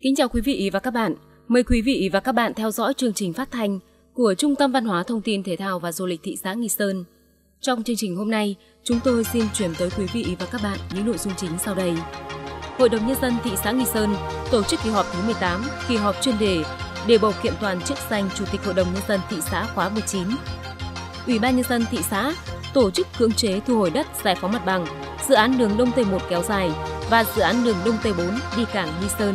Kính chào quý vị và các bạn. Mời quý vị và các bạn theo dõi chương trình phát thanh của Trung tâm Văn hóa Thông tin Thể thao và Du lịch thị xã Nghi Sơn. Trong chương trình hôm nay, chúng tôi xin chuyển tới quý vị và các bạn những nội dung chính sau đây. Hội đồng Nhân dân thị xã Nghi Sơn tổ chức kỳ họp thứ 18, kỳ họp chuyên đề để bầu kiện toàn chức danh Chủ tịch Hội đồng Nhân dân thị xã khóa 19. Ủy ban Nhân dân thị xã tổ chức cưỡng chế thu hồi đất giải phóng mặt bằng, dự án đường Đông Tây 1 kéo dài và dự án đường Đông Tây 4 đi cảng Nghi Sơn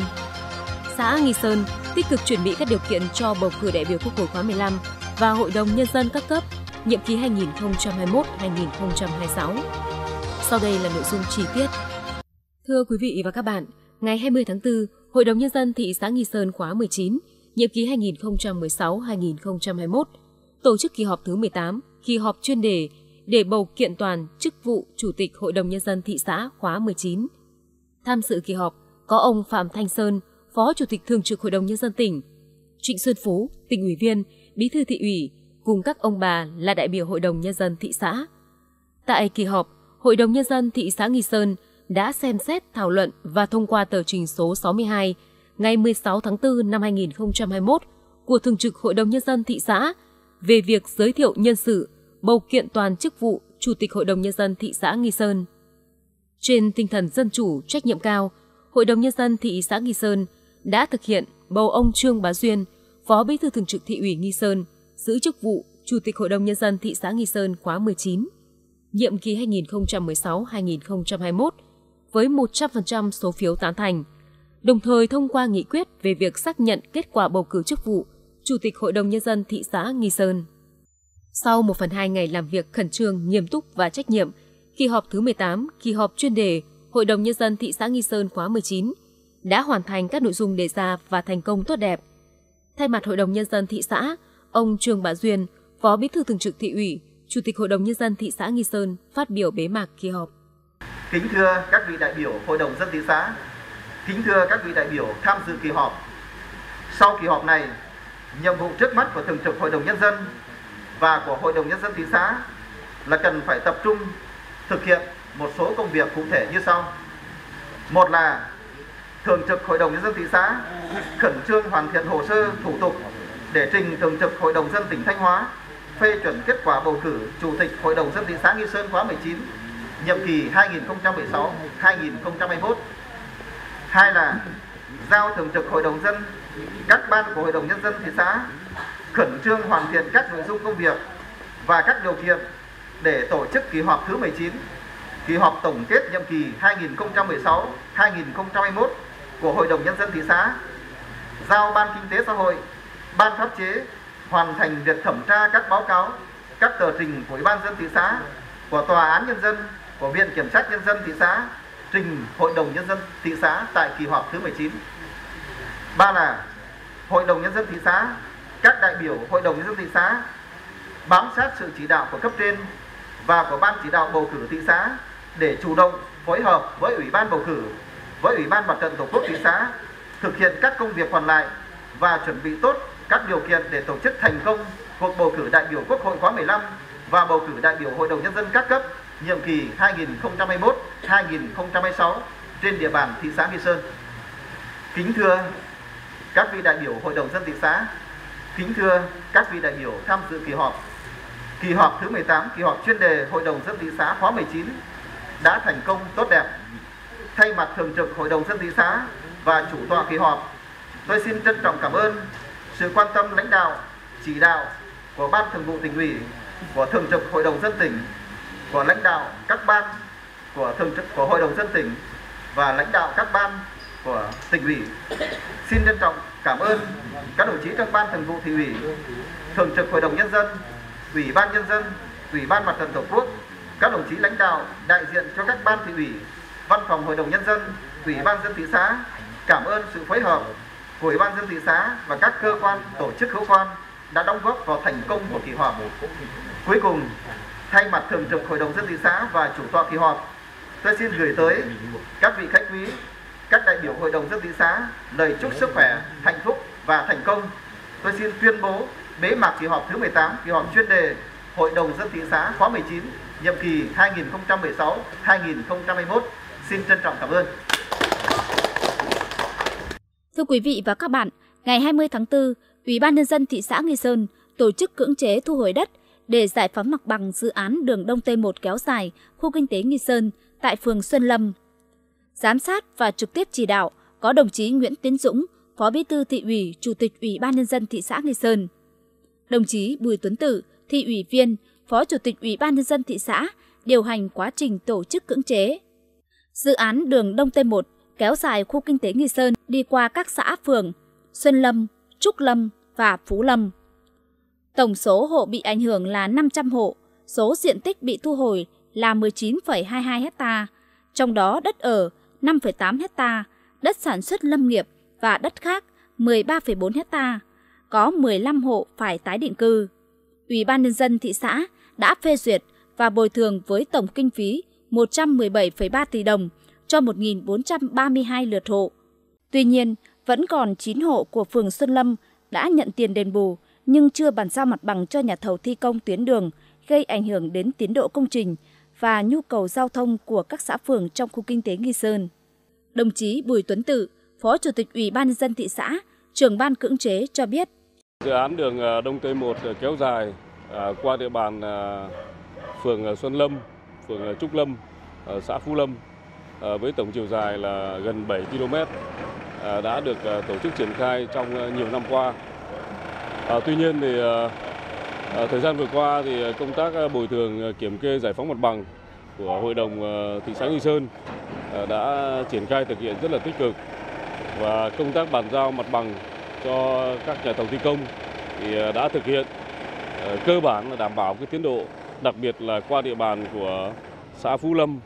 xã Nghi Sơn tích cực chuẩn bị các điều kiện cho bầu cử đại biểu Quốc hội khóa 15 và Hội đồng Nhân dân các cấp nhiệm kỳ 2021-2026. Sau đây là nội dung chi tiết. Thưa quý vị và các bạn, ngày 20 tháng 4, Hội đồng Nhân dân thị xã Nghi Sơn khóa 19, nhiệm kỳ 2016-2021, tổ chức kỳ họp thứ 18, kỳ họp chuyên đề để bầu kiện toàn chức vụ Chủ tịch Hội đồng Nhân dân thị xã khóa 19. Tham dự kỳ họp có ông Phạm Thanh Sơn, Phó Chủ tịch Thường trực Hội đồng Nhân dân tỉnh, Trịnh Xuân Phú, tỉnh ủy viên, bí thư thị ủy, cùng các ông bà là đại biểu Hội đồng Nhân dân thị xã. Tại kỳ họp, Hội đồng Nhân dân thị xã Nghi Sơn đã xem xét thảo luận và thông qua tờ trình số 62 ngày 16 tháng 4 năm 2021 của Thường trực Hội đồng Nhân dân thị xã về việc giới thiệu nhân sự bầu kiện toàn chức vụ Chủ tịch Hội đồng Nhân dân thị xã Nghi Sơn. Trên tinh thần dân chủ, trách nhiệm cao, Hội đồng Nhân dân thị xã Nghi Sơn đã thực hiện bầu ông Trương Bá Duyên, Phó Bí thư Thường trực Thị ủy Nghi Sơn, giữ chức vụ Chủ tịch Hội đồng Nhân dân thị xã Nghi Sơn khóa 19, nhiệm kỳ 2016-2021, với 100% số phiếu tán thành, đồng thời thông qua nghị quyết về việc xác nhận kết quả bầu cử chức vụ Chủ tịch Hội đồng Nhân dân thị xã Nghi Sơn. Sau 1 phần 2 ngày làm việc khẩn trương, nghiêm túc và trách nhiệm, kỳ họp thứ 18, kỳ họp chuyên đề Hội đồng Nhân dân thị xã Nghi Sơn khóa 19 đã hoàn thành các nội dung đề ra và thành công tốt đẹp. Thay mặt Hội đồng Nhân dân thị xã, ông Trương Bá Duyên, Phó Bí thư Thường trực Thị ủy, Chủ tịch Hội đồng Nhân dân thị xã Nghi Sơn phát biểu bế mạc kỳ họp. Kính thưa các vị đại biểu Hội đồng dân thị xã, kính thưa các vị đại biểu tham dự kỳ họp. Sau kỳ họp này, nhiệm vụ trước mắt của Thường trực Hội đồng Nhân dân và của Hội đồng Nhân dân thị xã là cần phải tập trung thực hiện một số công việc cụ thể như sau. Một là Thường trực Hội đồng Nhân dân thị xã khẩn trương hoàn thiện hồ sơ thủ tục để trình Thường trực Hội đồng dân tỉnh Thanh Hóa phê chuẩn kết quả bầu cử Chủ tịch Hội đồng dân thị xã Nghi Sơn khóa 19 nhiệm kỳ 2016-2021. Hai là giao thường trực hội đồng dân các ban của hội đồng nhân dân thị xã khẩn trương hoàn thiện các nội dung công việc và các điều kiện để tổ chức kỳ họp thứ 19, kỳ họp tổng kết nhiệm kỳ 2016-2021 của Hội đồng Nhân dân thị xã, giao Ban Kinh tế Xã hội, Ban pháp chế hoàn thành việc thẩm tra các báo cáo, các tờ trình của Ủy ban dân thị xã, của Tòa án Nhân dân, của Viện Kiểm sát Nhân dân thị xã, trình Hội đồng Nhân dân thị xã tại kỳ họp thứ 19. Ba là Hội đồng Nhân dân thị xã, các đại biểu Hội đồng Nhân dân thị xã bám sát sự chỉ đạo của cấp trên và của ban chỉ đạo bầu cử thị xã để chủ động phối hợp với ủy ban bầu cử, với ủy ban mặt trận tổ quốc thị xã thực hiện các công việc còn lại và chuẩn bị tốt các điều kiện để tổ chức thành công cuộc bầu cử đại biểu Quốc hội khóa 15 và bầu cử đại biểu Hội đồng nhân dân các cấp nhiệm kỳ 2021-2026 trên địa bàn thị xã Nghi Sơn. Kính thưa các vị đại biểu Hội đồng dân thị xã, kính thưa các vị đại biểu tham dự kỳ họp Kỳ họp thứ 18, kỳ họp chuyên đề Hội đồng dân thị xã khóa 19 đã thành công tốt đẹp. Thay mặt Thường trực Hội đồng dân thị xã và chủ tọa kỳ họp, tôi xin trân trọng cảm ơn sự quan tâm lãnh đạo, chỉ đạo của Ban Thường vụ tỉnh ủy, của Thường trực Hội đồng dân tỉnh, của lãnh đạo các ban của Thường trực của Hội đồng dân tỉnh và lãnh đạo các ban của tỉnh ủy. Xin trân trọng cảm ơn các đồng chí trong Ban Thường vụ thị ủy, Thường trực Hội đồng nhân dân Ủy ban Nhân dân, Ủy ban Mặt trận Tổ quốc, các đồng chí lãnh đạo đại diện cho các ban thị ủy, văn phòng Hội đồng Nhân dân, Ủy ban dân thị xã, cảm ơn sự phối hợp của Ủy ban dân thị xã và các cơ quan tổ chức hữu quan đã đóng góp vào thành công của kỳ họp. Cuối cùng, thay mặt Thường trực Hội đồng dân thị xã và chủ tọa kỳ họp, tôi xin gửi tới các vị khách quý, các đại biểu Hội đồng dân thị xã lời chúc sức khỏe, hạnh phúc và thành công. Tôi xin tuyên bố bế mạc kỳ họp thứ 18, kỳ họp chuyên đề Hội đồng dân thị xã khóa 19, nhiệm kỳ 2016-2021. Xin trân trọng cảm ơn. Thưa quý vị và các bạn, ngày 20 tháng 4, Ủy ban nhân dân thị xã Nghi Sơn tổ chức cưỡng chế thu hồi đất để giải phóng mặt bằng dự án đường Đông Tây 1 kéo dài khu kinh tế Nghi Sơn tại phường Xuân Lâm. Giám sát và trực tiếp chỉ đạo có đồng chí Nguyễn Tiến Dũng, Phó Bí thư thị ủy, Chủ tịch Ủy ban nhân dân thị xã Nghi Sơn đồng chí Bùi Tuấn Tử, thị ủy viên, Phó Chủ tịch Ủy ban nhân dân thị xã điều hành quá trình tổ chức cưỡng chế. Dự án đường Đông Tây 1 kéo dài khu kinh tế Nghi Sơn đi qua các xã phường Xuân Lâm, Trúc Lâm và Phú Lâm. Tổng số hộ bị ảnh hưởng là 500 hộ, số diện tích bị thu hồi là 19,22 hecta, trong đó đất ở 5,8 hecta, đất sản xuất lâm nghiệp và đất khác 13,4 hecta có 15 hộ phải tái định cư. Ủy ban nhân dân thị xã đã phê duyệt và bồi thường với tổng kinh phí 117,3 tỷ đồng cho 1.432 lượt hộ. Tuy nhiên, vẫn còn 9 hộ của phường Xuân Lâm đã nhận tiền đền bù nhưng chưa bàn giao mặt bằng cho nhà thầu thi công tuyến đường, gây ảnh hưởng đến tiến độ công trình và nhu cầu giao thông của các xã phường trong khu kinh tế Nghi Sơn. Đồng chí Bùi Tuấn Tự, Phó Chủ tịch Ủy ban nhân dân thị xã, trưởng ban cưỡng chế cho biết Dự án đường à, Đông Tây 1 à, kéo dài à, qua địa bàn phường Xuân Lâm, phường ờ, Trúc Lâm, xã Phú Lâm ờ, với tổng chiều dài là gần 7 km ờ, đã được tổ chức triển khai trong nhiều năm qua. Tuy nhiên thì thời gian vừa qua thì công tác bồi thường kiểm kê giải phóng mặt bằng của Hội đồng thị xã Nghi Sơn đã triển khai thực hiện rất là tích cực và công tác bàn giao mặt bằng cho các nhà thầu thi công thì đã thực hiện cơ bản là đảm bảo cái tiến độ, đặc biệt là qua địa bàn của xã Phú Lâm,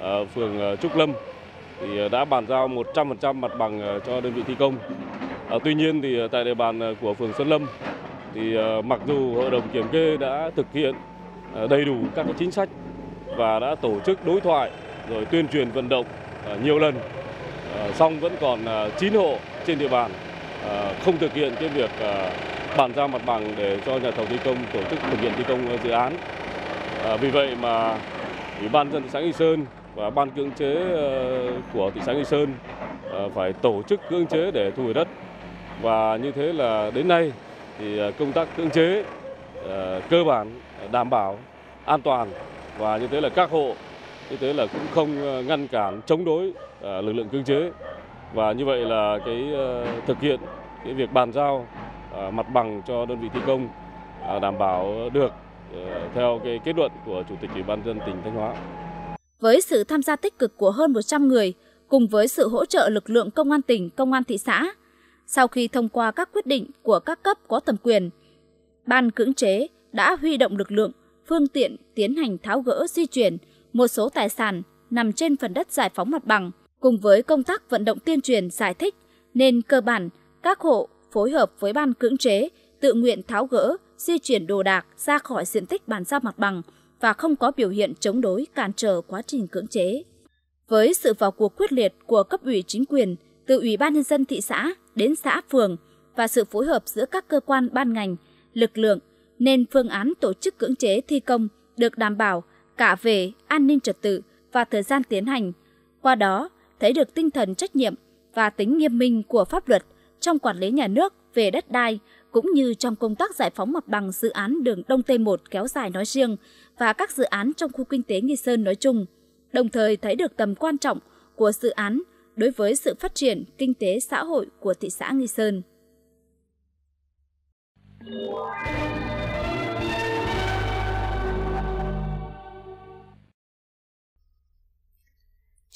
ờ, phường ờ, Trúc Lâm thì ờ, đã bàn giao 100% mặt bằng cho đơn vị thi công. Tuy nhiên thì tại địa bàn của phường Xuân Lâm thì mặc dù hội đồng kiểm kê đã thực hiện đầy đủ các chính sách và đã tổ chức đối thoại rồi tuyên truyền vận động nhiều lần, song vẫn còn 9 hộ trên địa bàn không thực hiện cái việc bàn giao mặt bằng để cho nhà thầu thi công tổ chức thực hiện thi công dự án. À, vì vậy mà Ủy ban dân thị xã Nghi Sơn và ban cưỡng chế ờ, của thị xã Nghi Sơn ờ, phải tổ chức cưỡng chế để thu hồi đất. Và như thế là đến nay thì ờ, công tác cưỡng chế cơ bản đảm bảo an toàn. Và như thế là các hộ, như thế là cũng không ngăn cản, chống đối lực lượng cưỡng chế. Và như vậy là cái thực hiện cái việc bàn giao mặt bằng cho đơn vị thi công đảm bảo được. Ờ, theo cái kết luận của Chủ tịch Ủy ban dân tỉnh Thanh Hóa. Với sự tham gia tích cực của hơn 100 người, cùng với sự hỗ trợ lực lượng công an tỉnh, công an thị xã, sau khi thông qua các quyết định của các cấp có thẩm quyền, ban cưỡng chế đã huy động lực lượng, phương tiện tiến hành tháo gỡ di chuyển một số tài sản nằm trên phần đất giải phóng mặt bằng, cùng với công tác vận động tuyên truyền giải thích nên cơ bản các hộ phối hợp với ban cưỡng chế tự nguyện tháo gỡ, di chuyển đồ đạc ra khỏi diện tích bàn giao mặt bằng và không có biểu hiện chống đối cản trở quá trình cưỡng chế. Với sự vào cuộc quyết liệt của cấp ủy chính quyền, từ Ủy ban Nhân dân thị xã đến xã phường và sự phối hợp giữa các cơ quan ban ngành, lực lượng, nên phương án tổ chức cưỡng chế thi công được đảm bảo cả về an ninh trật tự và thời gian tiến hành. Qua đó, thấy được tinh thần trách nhiệm và tính nghiêm minh của pháp luật trong quản lý nhà nước về đất đai cũng như trong công tác giải phóng mặt bằng dự án đường Đông Tây 1 kéo dài nói riêng và các dự án trong khu kinh tế Nghi Sơn nói chung, đồng thời thấy được tầm quan trọng của dự án đối với sự phát triển kinh tế xã hội của thị xã Nghi Sơn.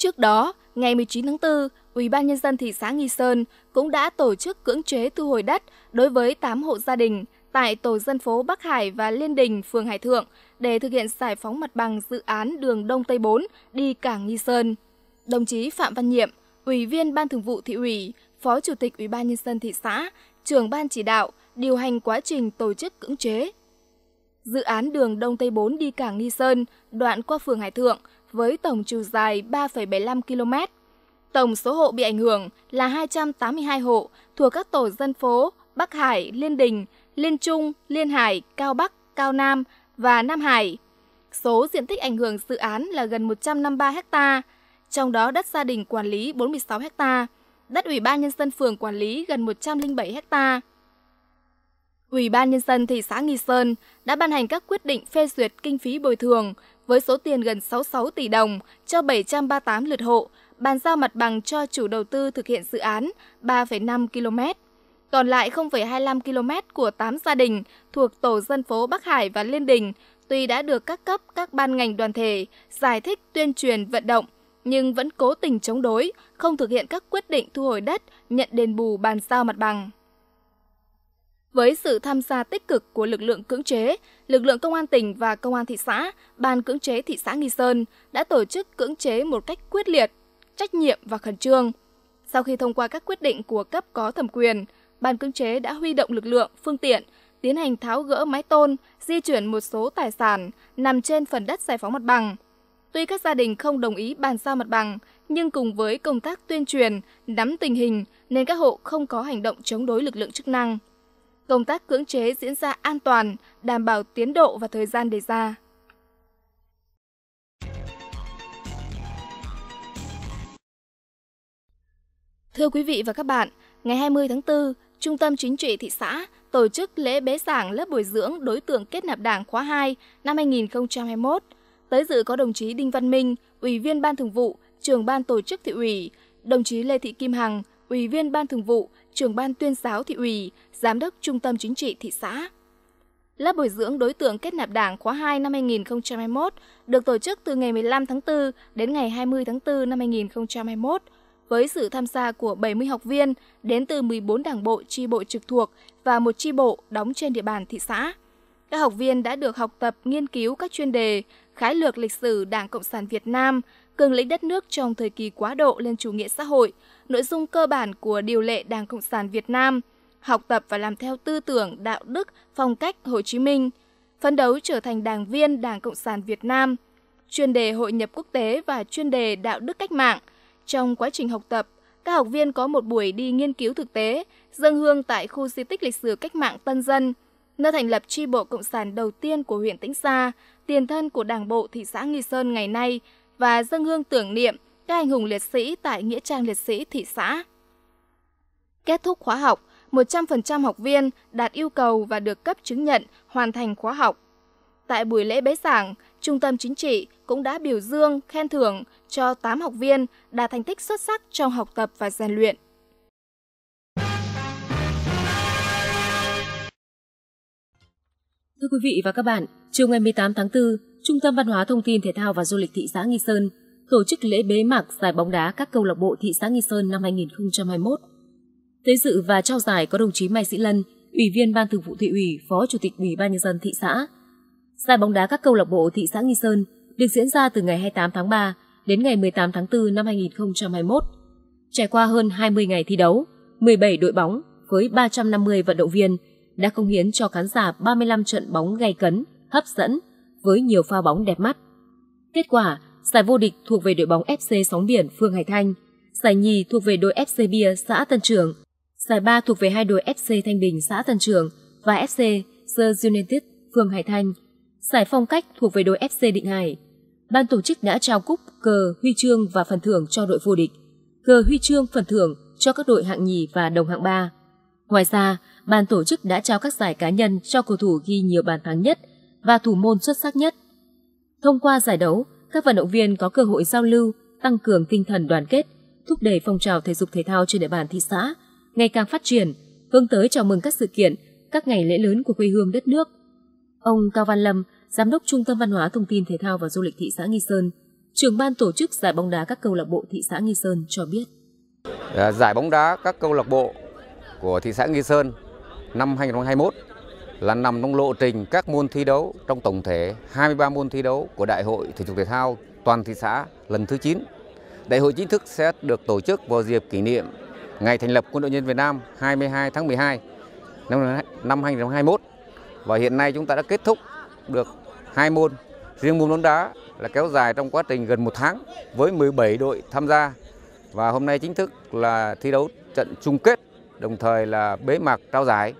Trước đó, ngày 19 tháng 4, Ủy ban nhân dân thị xã Nghi Sơn cũng đã tổ chức cưỡng chế thu hồi đất đối với 8 hộ gia đình tại tổ dân phố Bắc Hải và Liên Đình, phường Hải Thượng để thực hiện giải phóng mặt bằng dự án đường Đông Tây 4 đi cảng Nghi Sơn. Đồng chí Phạm Văn Nhiệm, Ủy viên Ban Thường vụ thị ủy, Phó Chủ tịch Ủy ban nhân dân thị xã, trưởng ban chỉ đạo điều hành quá trình tổ chức cưỡng chế. Dự án đường Đông Tây 4 đi cảng Nghi Sơn, đoạn qua phường Hải Thượng với tổng chiều dài 3,75 km. Tổng số hộ bị ảnh hưởng là 282 hộ thuộc các tổ dân phố Bắc Hải, Liên Đình, Liên Trung, Liên Hải, Cao Bắc, Cao Nam và Nam Hải. Số diện tích ảnh hưởng dự án là gần 153 ha, trong đó đất gia đình quản lý 46 ha, đất Ủy ban Nhân dân phường quản lý gần 107 ha. Ủy ban Nhân dân thị xã Nghi Sơn đã ban hành các quyết định phê duyệt kinh phí bồi thường với số tiền gần 66 tỷ đồng cho 738 lượt hộ, bàn giao mặt bằng cho chủ đầu tư thực hiện dự án 3,5 km. Còn lại 0,25 km của 8 gia đình thuộc tổ dân phố Bắc Hải và Liên Đình tuy đã được các cấp các ban ngành đoàn thể giải thích tuyên truyền vận động nhưng vẫn cố tình chống đối, không thực hiện các quyết định thu hồi đất, nhận đền bù bàn giao mặt bằng. Với sự tham gia tích cực của lực lượng cưỡng chế, lực lượng công an tỉnh và công an thị xã, ban cưỡng chế thị xã Nghi Sơn đã tổ chức cưỡng chế một cách quyết liệt, trách nhiệm và khẩn trương. Sau khi thông qua các quyết định của cấp có thẩm quyền, ban cưỡng chế đã huy động lực lượng, phương tiện, tiến hành tháo gỡ mái tôn, di chuyển một số tài sản nằm trên phần đất giải phóng mặt bằng. Tuy các gia đình không đồng ý bàn giao mặt bằng, nhưng cùng với công tác tuyên truyền, nắm tình hình nên các hộ không có hành động chống đối lực lượng chức năng công tác cưỡng chế diễn ra an toàn, đảm bảo tiến độ và thời gian đề ra. Thưa quý vị và các bạn, ngày 20 tháng 4, Trung tâm Chính trị thị xã tổ chức lễ bế giảng lớp bồi dưỡng đối tượng kết nạp đảng khóa 2 năm 2021. Tới dự có đồng chí Đinh Văn Minh, Ủy viên Ban Thường vụ, trưởng Ban Tổ chức Thị ủy, đồng chí Lê Thị Kim Hằng, Ủy viên Ban Thường vụ, trưởng Ban Tuyên giáo Thị ủy, Giám đốc Trung tâm Chính trị thị xã. Lớp bồi dưỡng đối tượng kết nạp đảng khóa 2 năm 2021 được tổ chức từ ngày 15 tháng 4 đến ngày 20 tháng 4 năm 2021 với sự tham gia của 70 học viên đến từ 14 đảng bộ chi bộ trực thuộc và một chi bộ đóng trên địa bàn thị xã. Các học viên đã được học tập nghiên cứu các chuyên đề khái lược lịch sử Đảng Cộng sản Việt Nam, cường lĩnh đất nước trong thời kỳ quá độ lên chủ nghĩa xã hội, nội dung cơ bản của điều lệ Đảng Cộng sản Việt Nam – học tập và làm theo tư tưởng, đạo đức, phong cách Hồ Chí Minh, phấn đấu trở thành đảng viên Đảng Cộng sản Việt Nam, chuyên đề hội nhập quốc tế và chuyên đề đạo đức cách mạng. Trong quá trình học tập, các học viên có một buổi đi nghiên cứu thực tế, dân hương tại khu di tích lịch sử cách mạng Tân Dân, nơi thành lập tri bộ Cộng sản đầu tiên của huyện Tĩnh Sa, tiền thân của Đảng bộ thị xã Nghi Sơn ngày nay và dân hương tưởng niệm các anh hùng liệt sĩ tại Nghĩa trang liệt sĩ thị xã. Kết thúc khóa học, 100% học viên đạt yêu cầu và được cấp chứng nhận hoàn thành khóa học. Tại buổi lễ bế giảng, Trung tâm Chính trị cũng đã biểu dương, khen thưởng cho 8 học viên đạt thành tích xuất sắc trong học tập và rèn luyện. Thưa quý vị và các bạn, chiều ngày 18 tháng 4, Trung tâm Văn hóa Thông tin Thể thao và Du lịch thị xã Nghi Sơn tổ chức lễ bế mạc giải bóng đá các câu lạc bộ thị xã Nghi Sơn năm 2021. Tới dự và trao giải có đồng chí Mai Sĩ Lân, Ủy viên Ban Thường vụ Thị ủy, Phó Chủ tịch Ủy ban nhân dân thị xã. Giải bóng đá các câu lạc bộ thị xã Nghi Sơn được diễn ra từ ngày 28 tháng 3 đến ngày 18 tháng 4 năm 2021. Trải qua hơn 20 ngày thi đấu, 17 đội bóng với 350 vận động viên đã công hiến cho khán giả 35 trận bóng gay cấn, hấp dẫn với nhiều pha bóng đẹp mắt. Kết quả, giải vô địch thuộc về đội bóng FC Sóng Biển Phương Hải Thanh, giải nhì thuộc về đội FC Bia xã Tân Trường, giải ba thuộc về hai đội FC Thanh Bình xã Tân Trường và FC The United Phương Hải Thanh, giải phong cách thuộc về đội FC Định Hải. Ban tổ chức đã trao cúp, cờ, huy chương và phần thưởng cho đội vô địch, cờ huy chương phần thưởng cho các đội hạng nhì và đồng hạng ba. Ngoài ra, ban tổ chức đã trao các giải cá nhân cho cầu thủ ghi nhiều bàn thắng nhất và thủ môn xuất sắc nhất. Thông qua giải đấu, các vận động viên có cơ hội giao lưu, tăng cường tinh thần đoàn kết, thúc đẩy phong trào thể dục thể thao trên địa bàn thị xã ngày càng phát triển, hướng tới chào mừng các sự kiện, các ngày lễ lớn của quê hương đất nước. Ông Cao Văn Lâm, Giám đốc Trung tâm Văn hóa Thông tin Thể thao và Du lịch thị xã Nghi Sơn, trưởng ban tổ chức giải bóng đá các câu lạc bộ thị xã Nghi Sơn cho biết. Ờ, giải bóng đá các câu lạc bộ của thị xã Nghi Sơn năm 2021 là nằm trong lộ trình các môn thi đấu trong tổng thể 23 môn thi đấu của Đại hội Thể dục Thể thao toàn thị xã lần thứ 9. Đại hội chính thức sẽ được tổ chức vào dịp kỷ niệm ngày thành lập Quân đội nhân Việt Nam 22 tháng 12 năm 2021 và hiện nay chúng ta đã kết thúc được hai môn. Riêng môn bóng đá là kéo dài trong quá trình gần một tháng với 17 đội tham gia và hôm nay chính thức là thi đấu trận chung kết, đồng thời là bế mạc trao giải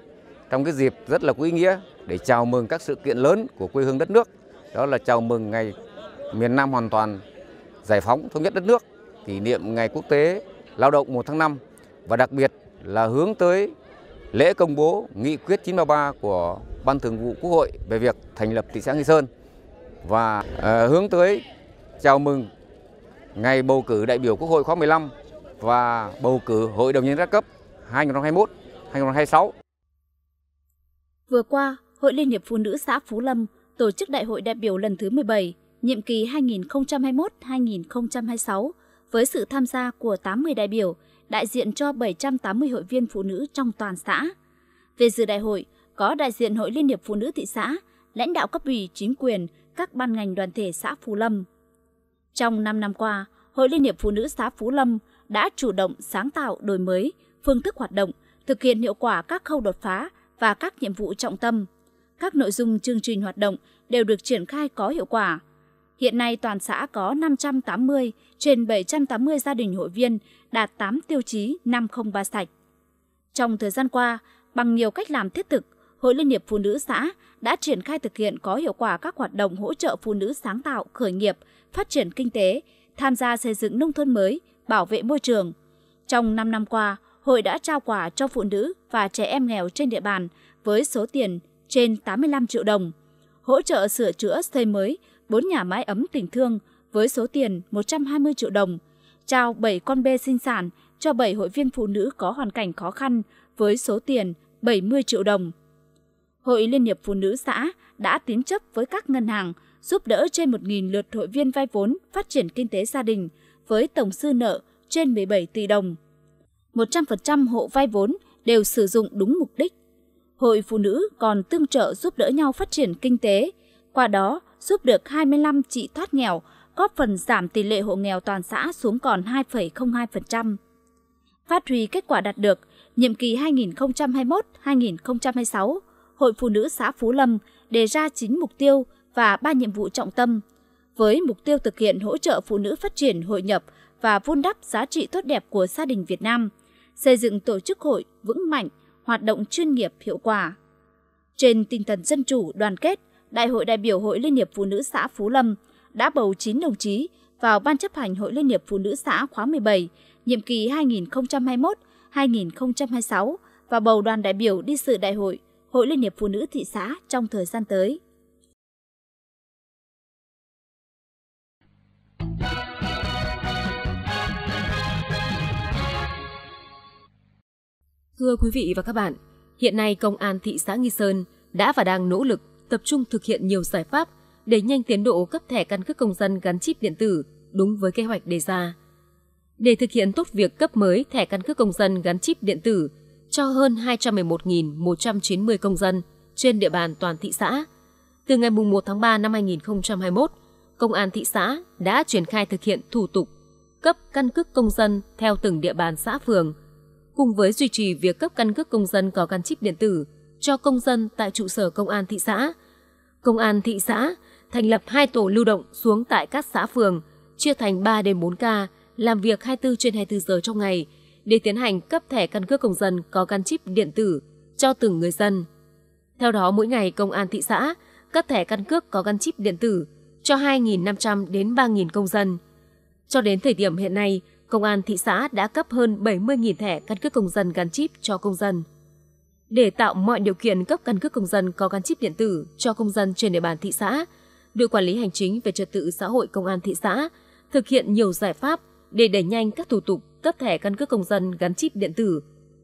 trong cái dịp rất là quý nghĩa để chào mừng các sự kiện lớn của quê hương đất nước. Đó là chào mừng ngày miền Nam hoàn toàn giải phóng thống nhất đất nước, kỷ niệm ngày quốc tế lao động 1 tháng 5 và đặc biệt là hướng tới lễ công bố nghị quyết 933 của Ban Thường vụ Quốc hội về việc thành lập thị xã Nghi Sơn và uh, hướng tới chào mừng ngày bầu cử đại biểu Quốc hội khóa 15 và bầu cử Hội đồng nhân các cấp 2021-2026. Vừa qua, Hội Liên hiệp Phụ nữ xã Phú Lâm tổ chức đại hội đại biểu lần thứ 17, nhiệm kỳ 2021-2026 với sự tham gia của 80 đại biểu, đại diện cho 780 hội viên phụ nữ trong toàn xã. Về dự đại hội, có đại diện Hội Liên hiệp Phụ nữ thị xã, lãnh đạo cấp ủy chính quyền, các ban ngành đoàn thể xã Phú Lâm. Trong 5 năm qua, Hội Liên hiệp Phụ nữ xã Phú Lâm đã chủ động sáng tạo đổi mới phương thức hoạt động, thực hiện hiệu quả các khâu đột phá và các nhiệm vụ trọng tâm. Các nội dung chương trình hoạt động đều được triển khai có hiệu quả. Hiện nay toàn xã có 580 trên 780 gia đình hội viên đạt 8 tiêu chí 503 sạch. Trong thời gian qua, bằng nhiều cách làm thiết thực, Hội Liên hiệp Phụ nữ xã đã triển khai thực hiện có hiệu quả các hoạt động hỗ trợ phụ nữ sáng tạo, khởi nghiệp, phát triển kinh tế, tham gia xây dựng nông thôn mới, bảo vệ môi trường. Trong 5 năm qua, hội đã trao quà cho phụ nữ và trẻ em nghèo trên địa bàn với số tiền trên 85 triệu đồng, hỗ trợ sửa chữa xây mới 4 nhà mái ấm tình thương với số tiền 120 triệu đồng, trao 7 con bê sinh sản cho 7 hội viên phụ nữ có hoàn cảnh khó khăn với số tiền 70 triệu đồng. Hội Liên hiệp Phụ nữ xã đã tín chấp với các ngân hàng giúp đỡ trên 1.000 lượt hội viên vay vốn phát triển kinh tế gia đình với tổng dư nợ trên 17 tỷ đồng. 100% hộ vay vốn đều sử dụng đúng mục đích. Hội Phụ nữ còn tương trợ giúp đỡ nhau phát triển kinh tế, qua đó giúp được 25 chị thoát nghèo, góp phần giảm tỷ lệ hộ nghèo toàn xã xuống còn 2,02%. Phát huy kết quả đạt được, nhiệm kỳ 2021-2026, Hội Phụ nữ xã Phú Lâm đề ra 9 mục tiêu và 3 nhiệm vụ trọng tâm, với mục tiêu thực hiện hỗ trợ phụ nữ phát triển hội nhập và vun đắp giá trị tốt đẹp của gia đình Việt Nam, xây dựng tổ chức hội vững mạnh, hoạt động chuyên nghiệp hiệu quả. Trên tinh thần dân chủ, đoàn kết, Đại hội đại biểu Hội Liên hiệp Phụ nữ xã Phú Lâm đã bầu 9 đồng chí vào Ban chấp hành Hội Liên hiệp Phụ nữ xã khóa 17, nhiệm kỳ 2021-2026 và bầu đoàn đại biểu đi sự đại hội Hội Liên hiệp Phụ nữ thị xã trong thời gian tới. Thưa quý vị và các bạn, hiện nay Công an thị xã Nghi Sơn đã và đang nỗ lực tập trung thực hiện nhiều giải pháp để nhanh tiến độ cấp thẻ căn cước công dân gắn chip điện tử đúng với kế hoạch đề ra. Để thực hiện tốt việc cấp mới thẻ căn cước công dân gắn chip điện tử cho hơn 211.190 công dân trên địa bàn toàn thị xã, từ ngày 1 tháng 3 năm 2021, Công an thị xã đã triển khai thực hiện thủ tục cấp căn cước công dân theo từng địa bàn xã phường, cùng với duy trì việc cấp căn cước công dân có gắn chip điện tử cho công dân tại trụ sở công an thị xã. Công an thị xã thành lập hai tổ lưu động xuống tại các xã phường, chia thành 3 đến 4 ca, làm việc 24 trên 24 giờ trong ngày để tiến hành cấp thẻ căn cước công dân có gắn chip điện tử cho từng người dân. Theo đó, mỗi ngày công an thị xã cấp thẻ căn cước có gắn chip điện tử cho 2.500 đến 3.000 công dân. Cho đến thời điểm hiện nay, Công an thị xã đã cấp hơn 70.000 thẻ căn cước công dân gắn chip cho công dân. Để tạo mọi điều kiện cấp căn cước công dân có gắn chip điện tử cho công dân trên địa bàn thị xã, đội quản lý hành chính về trật tự xã hội công an thị xã thực hiện nhiều giải pháp để đẩy nhanh các thủ tục cấp thẻ căn cước công dân gắn chip điện tử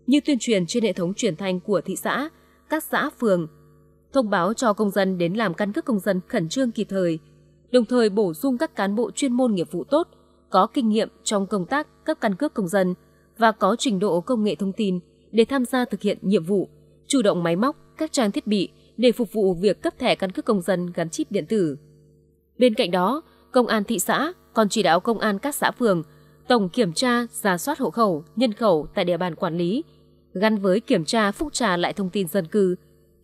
như tuyên truyền trên hệ thống truyền thanh của thị xã, các xã phường, thông báo cho công dân đến làm căn cước công dân khẩn trương kịp thời, đồng thời bổ sung các cán bộ chuyên môn nghiệp vụ tốt, có kinh nghiệm trong công tác cấp căn cước công dân và có trình độ công nghệ thông tin để tham gia thực hiện nhiệm vụ, chủ động máy móc, các trang thiết bị để phục vụ việc cấp thẻ căn cước công dân gắn chip điện tử. Bên cạnh đó, Công an thị xã còn chỉ đạo công an các xã phường tổng kiểm tra, giả soát hộ khẩu, nhân khẩu tại địa bàn quản lý, gắn với kiểm tra phúc tra lại thông tin dân cư,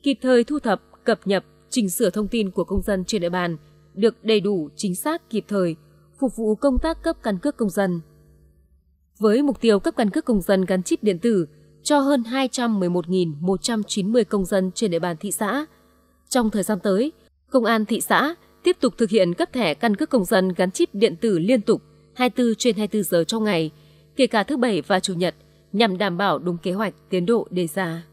kịp thời thu thập, cập nhật, chỉnh sửa thông tin của công dân trên địa bàn được đầy đủ, chính xác, kịp thời, phục vụ công tác cấp căn cước công dân. Với mục tiêu cấp căn cước công dân gắn chip điện tử cho hơn 211.190 công dân trên địa bàn thị xã, trong thời gian tới, Công an thị xã tiếp tục thực hiện cấp thẻ căn cước công dân gắn chip điện tử liên tục 24 trên 24 giờ trong ngày, kể cả thứ Bảy và Chủ nhật, nhằm đảm bảo đúng kế hoạch tiến độ đề ra.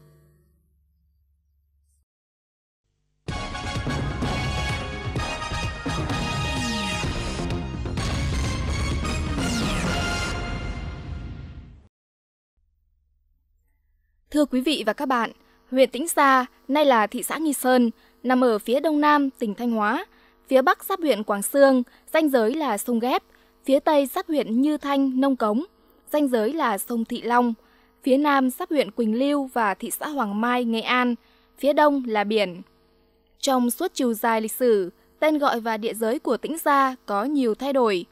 Thưa quý vị và các bạn, huyện Tĩnh Gia, nay là thị xã Nghi Sơn, nằm ở phía đông nam tỉnh Thanh Hóa, phía bắc giáp huyện Quảng Sương, danh giới là sông Ghép, phía tây giáp huyện Như Thanh, Nông Cống, danh giới là sông Thị Long, phía nam giáp huyện Quỳnh Lưu và thị xã Hoàng Mai, Nghệ An, phía đông là biển. Trong suốt chiều dài lịch sử, tên gọi và địa giới của Tĩnh Gia có nhiều thay đổi.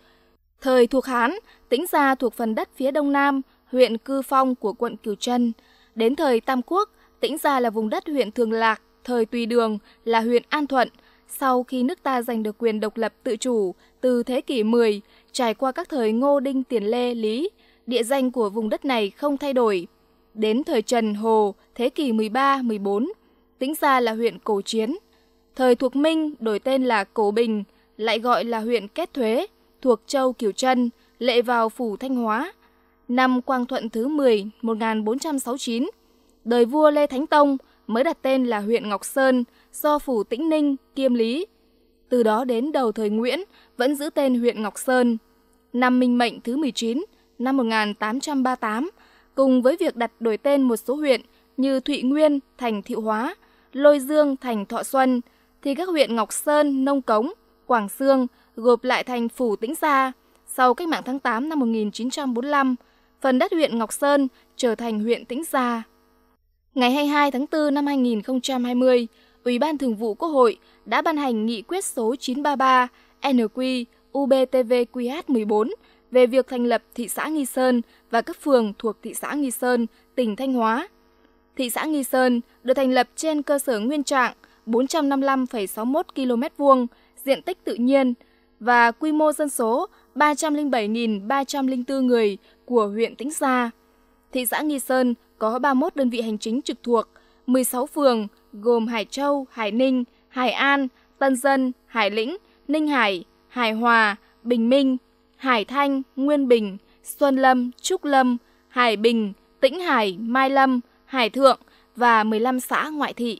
Thời thuộc Hán, Tĩnh Gia thuộc phần đất phía đông nam, huyện Cư Phong của quận cửu Trân. Đến thời Tam Quốc, Tĩnh Gia là vùng đất huyện Thường Lạc, thời Tùy Đường là huyện An Thuận. Sau khi nước ta giành được quyền độc lập tự chủ từ thế kỷ 10, trải qua các thời Ngô Đinh Tiền Lê Lý, địa danh của vùng đất này không thay đổi. Đến thời Trần Hồ, thế kỷ 13-14, Tĩnh Gia là huyện Cổ Chiến. Thời thuộc Minh đổi tên là Cổ Bình, lại gọi là huyện Kết Thuế, thuộc châu Kiều Trân, lệ vào phủ Thanh Hóa. Năm Quang Thuận thứ 10, 1469, đời vua Lê Thánh Tông mới đặt tên là huyện Ngọc Sơn do phủ Tĩnh Ninh kiêm lý. Từ đó đến đầu thời Nguyễn vẫn giữ tên huyện Ngọc Sơn. Năm Minh Mệnh thứ 19, năm 1838, cùng với việc đặt đổi tên một số huyện như Thụy Nguyên thành Thiệu Hóa, Lôi Dương thành Thọ Xuân, thì các huyện Ngọc Sơn, Nông Cống, Quảng Sương gộp lại thành Phủ Tĩnh Gia. Sau cách mạng tháng 8 năm 1945, phần đất huyện Ngọc Sơn trở thành huyện Tĩnh Gia. Ngày 22 tháng 4 năm 2020, Ủy ban Thường vụ Quốc hội đã ban hành nghị quyết số 933 NQ UBTVQH14 về việc thành lập thị xã Nghi Sơn và các phường thuộc thị xã Nghi Sơn, tỉnh Thanh Hóa. Thị xã Nghi Sơn được thành lập trên cơ sở nguyên trạng 455,61 km vuông diện tích tự nhiên và quy mô dân số 307.304 người của huyện Tĩnh Gia. Thị xã Nghi Sơn có 31 đơn vị hành chính trực thuộc, 16 phường gồm Hải Châu, Hải Ninh, Hải An, Tân Dân, Hải Lĩnh, Ninh Hải, Hải Hòa, Bình Minh, Hải Thanh, Nguyên Bình, Xuân Lâm, Trúc Lâm, Hải Bình, Tĩnh Hải, Mai Lâm, Hải Thượng và 15 xã ngoại thị.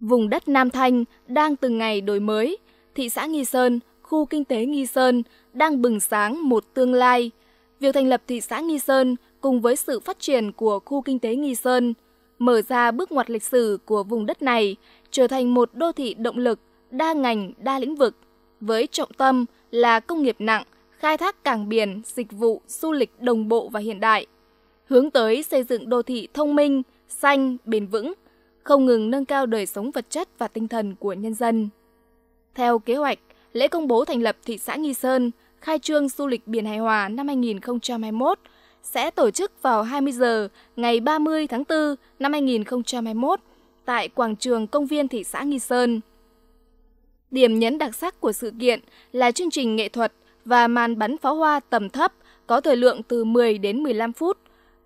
Vùng đất Nam Thanh đang từng ngày đổi mới, thị xã Nghi Sơn, khu kinh tế Nghi Sơn đang bừng sáng một tương lai. Việc thành lập thị xã Nghi Sơn cùng với sự phát triển của khu kinh tế Nghi Sơn, mở ra bước ngoặt lịch sử của vùng đất này trở thành một đô thị động lực, đa ngành, đa lĩnh vực, với trọng tâm là công nghiệp nặng, khai thác cảng biển, dịch vụ, du lịch đồng bộ và hiện đại, hướng tới xây dựng đô thị thông minh, xanh, bền vững, không ngừng nâng cao đời sống vật chất và tinh thần của nhân dân. Theo kế hoạch, lễ công bố thành lập thị xã Nghi Sơn, khai trương du lịch biển hài hòa năm 2021 sẽ tổ chức vào 20 giờ ngày 30 tháng 4 năm 2021 tại quảng trường công viên thị xã Nghi Sơn. Điểm nhấn đặc sắc của sự kiện là chương trình nghệ thuật và màn bắn pháo hoa tầm thấp có thời lượng từ 10 đến 15 phút,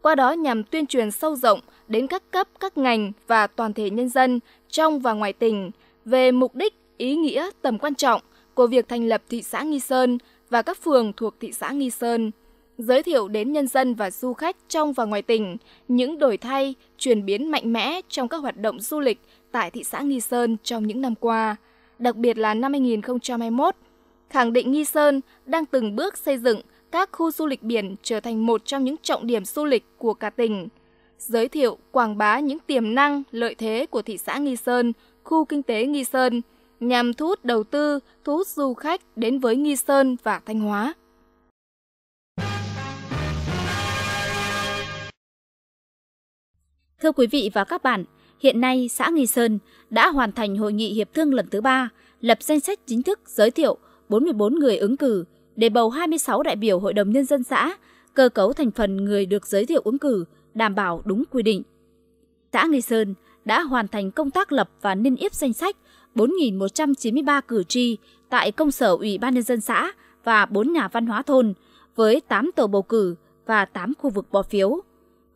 qua đó nhằm tuyên truyền sâu rộng đến các cấp, các ngành và toàn thể nhân dân trong và ngoài tỉnh về mục đích, ý nghĩa, tầm quan trọng của việc thành lập thị xã Nghi Sơn và các phường thuộc thị xã Nghi Sơn, giới thiệu đến nhân dân và du khách trong và ngoài tỉnh những đổi thay, chuyển biến mạnh mẽ trong các hoạt động du lịch tại thị xã Nghi Sơn trong những năm qua, đặc biệt là năm 2021, khẳng định Nghi Sơn đang từng bước xây dựng các khu du lịch biển trở thành một trong những trọng điểm du lịch của cả tỉnh. Giới thiệu, quảng bá những tiềm năng, lợi thế của thị xã Nghi Sơn, khu kinh tế Nghi Sơn, nhằm thu hút đầu tư, thu hút du khách đến với Nghi Sơn và Thanh Hóa. Thưa quý vị và các bạn, hiện nay xã Nghi Sơn đã hoàn thành hội nghị hiệp thương lần thứ ba, lập danh sách chính thức giới thiệu 44 người ứng cử để bầu 26 đại biểu Hội đồng Nhân dân xã, cơ cấu thành phần người được giới thiệu ứng cử đảm bảo đúng quy định. Xã Nghi Sơn đã hoàn thành công tác lập và niêm yết danh sách 4.193 cử tri tại công sở Ủy ban Nhân dân xã và 4 nhà văn hóa thôn với 8 tổ bầu cử và 8 khu vực bỏ phiếu.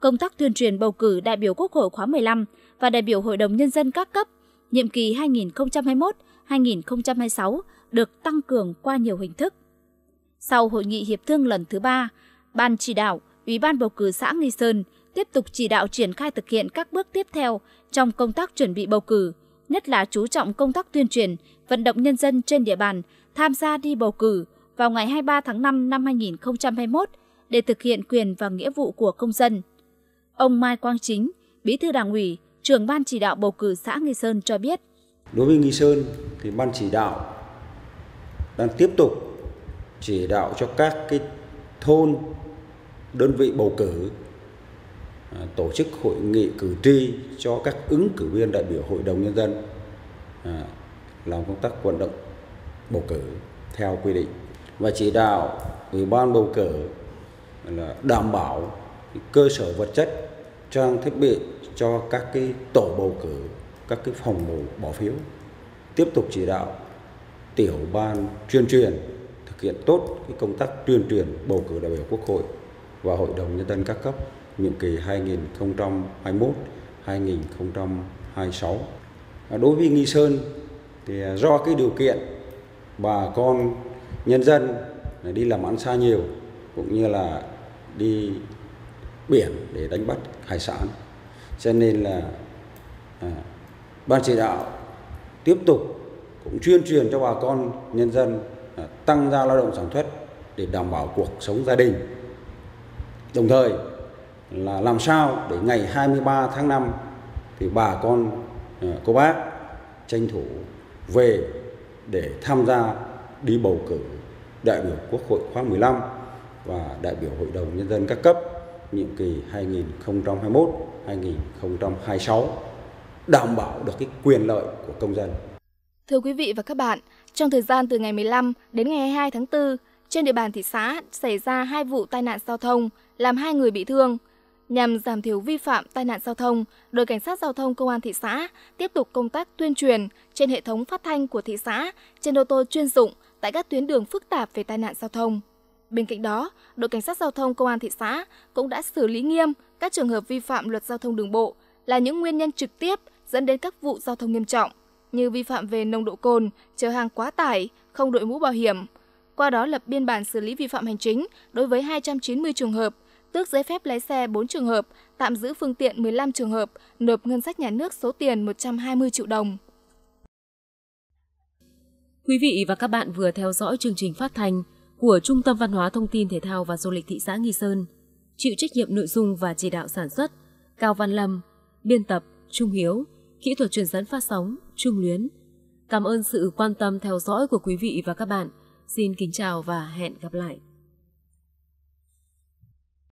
Công tác tuyên truyền bầu cử đại biểu Quốc hội khóa 15 và đại biểu Hội đồng Nhân dân các cấp nhiệm kỳ 2021-2026 được tăng cường qua nhiều hình thức. Sau hội nghị hiệp thương lần thứ ba, Ban chỉ đạo, Ủy ban bầu cử xã Nghi Sơn tiếp tục chỉ đạo triển khai thực hiện các bước tiếp theo trong công tác chuẩn bị bầu cử, nhất là chú trọng công tác tuyên truyền, vận động nhân dân trên địa bàn tham gia đi bầu cử vào ngày 23 tháng 5 năm 2021 để thực hiện quyền và nghĩa vụ của công dân. Ông Mai Quang Chính, Bí thư Đảng ủy, trưởng ban chỉ đạo bầu cử xã Nghi Sơn cho biết. Đối với Nghi Sơn thì ban chỉ đạo đang tiếp tục chỉ đạo cho các cái thôn đơn vị bầu cử À, tổ chức hội nghị cử tri cho các ứng cử viên đại biểu hội đồng nhân dân à, làm công tác vận động bầu cử theo quy định và chỉ đạo ủy ban bầu cử là đảm bảo cơ sở vật chất, trang thiết bị cho các cái tổ bầu cử, các cái phòng bầu bỏ phiếu. Tiếp tục chỉ đạo tiểu ban chuyên truyền, thực hiện tốt cái công tác tuyên truyền bầu cử đại biểu quốc hội và hội đồng nhân dân các cấp nhiệm kỳ 2021 2026 à, đối với nghi sơn thì à, do cái điều kiện bà con nhân dân đi làm ăn xa nhiều cũng như là đi biển để đánh bắt hải sản cho nên là à, ban chỉ đạo tiếp tục cũng chuyên truyền cho bà con nhân dân à, tăng gia lao động sản xuất để đảm bảo cuộc sống gia đình. Đồng thời là làm sao để ngày 23 tháng 5 thì bà con ờ, cô bác tranh thủ về để tham gia đi bầu cử đại biểu Quốc hội khóa 15 và đại biểu Hội đồng Nhân dân các cấp nhiệm kỳ 2021-2026 đảm bảo được cái quyền lợi của công dân. Thưa quý vị và các bạn, trong thời gian từ ngày 15 đến ngày 22 tháng 4, trên địa bàn thị xã xảy ra hai vụ tai nạn giao thông làm hai người bị thương. Nhằm giảm thiểu vi phạm tai nạn giao thông, đội cảnh sát giao thông công an thị xã tiếp tục công tác tuyên truyền trên hệ thống phát thanh của thị xã trên ô tô chuyên dụng tại các tuyến đường phức tạp về tai nạn giao thông. Bên cạnh đó, đội cảnh sát giao thông công an thị xã cũng đã xử lý nghiêm các trường hợp vi phạm luật giao thông đường bộ là những nguyên nhân trực tiếp dẫn đến các vụ giao thông nghiêm trọng như vi phạm về nồng độ cồn, chở hàng quá tải, không đội mũ bảo hiểm. Qua đó lập biên bản xử lý vi phạm hành chính đối với 290 trường hợp, tước giấy phép lái xe 4 trường hợp, tạm giữ phương tiện 15 trường hợp, nộp ngân sách nhà nước số tiền 120 triệu đồng. Quý vị và các bạn vừa theo dõi chương trình phát thanh của Trung tâm Văn hóa Thông tin Thể thao và Du lịch thị xã Nghi Sơn. chịu trách nhiệm nội dung và chỉ đạo sản xuất, Cao Văn Lâm, biên tập Trung Hiếu, kỹ thuật truyền dẫn phát sóng Trung Luyến. Cảm ơn sự quan tâm theo dõi của quý vị và các bạn. Xin kính chào và hẹn gặp lại.